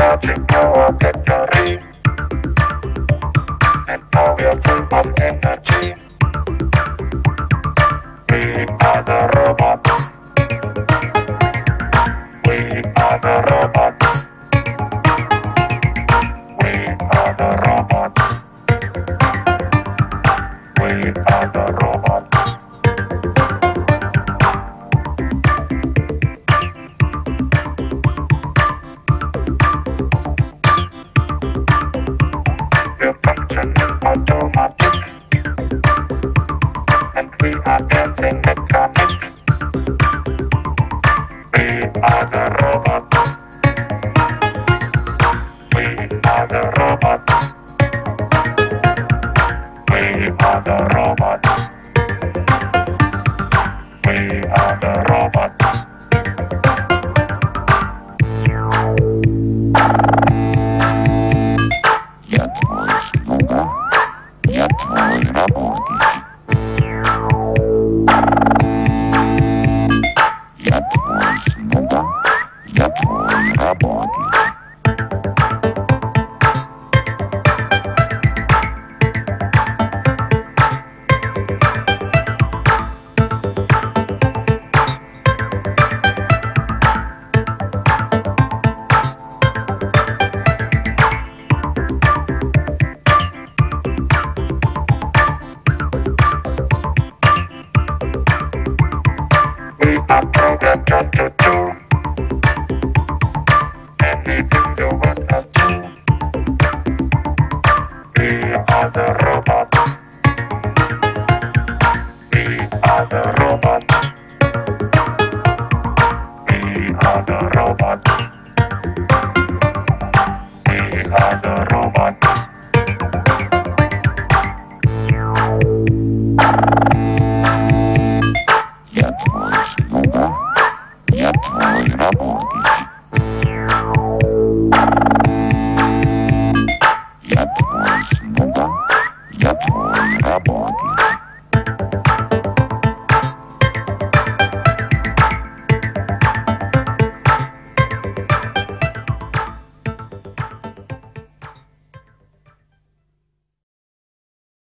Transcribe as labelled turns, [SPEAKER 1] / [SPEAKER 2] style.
[SPEAKER 1] We are the robots. We are the robots. We are the robots. We are the robots. We are the robots. We are the robots. We are the robots. Я твой слуга, я твой To. We are the robots.